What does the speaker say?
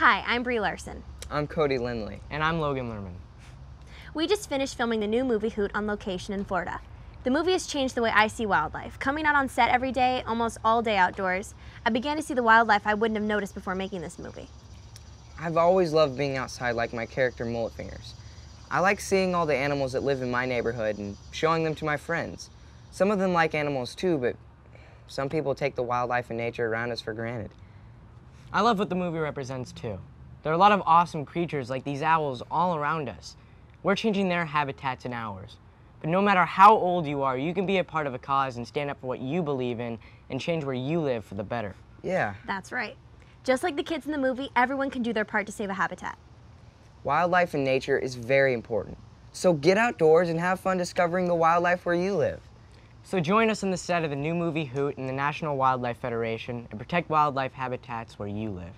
Hi, I'm Brie Larson. I'm Cody Linley. And I'm Logan Lerman. We just finished filming the new movie Hoot on location in Florida. The movie has changed the way I see wildlife. Coming out on set every day, almost all day outdoors, I began to see the wildlife I wouldn't have noticed before making this movie. I've always loved being outside like my character Mullet Fingers. I like seeing all the animals that live in my neighborhood and showing them to my friends. Some of them like animals too, but some people take the wildlife and nature around us for granted. I love what the movie represents too. There are a lot of awesome creatures like these owls all around us. We're changing their habitats and ours. But no matter how old you are, you can be a part of a cause and stand up for what you believe in and change where you live for the better. Yeah. That's right. Just like the kids in the movie, everyone can do their part to save a habitat. Wildlife and nature is very important. So get outdoors and have fun discovering the wildlife where you live. So join us on the set of the new movie Hoot and the National Wildlife Federation and protect wildlife habitats where you live.